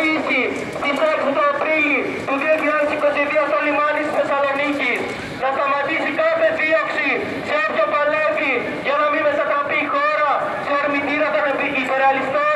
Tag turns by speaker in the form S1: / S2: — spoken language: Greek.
S1: κινητοποίηση στις 6 του Απρίλη του 2022 στο λιμάνι της Θεσσαλονίκης. Να σταματήσει κάθε δίωξη σε όποιο παλεύει για να μην μετατραπεί η χώρα σε αρμητήρα των υπεραλιστών.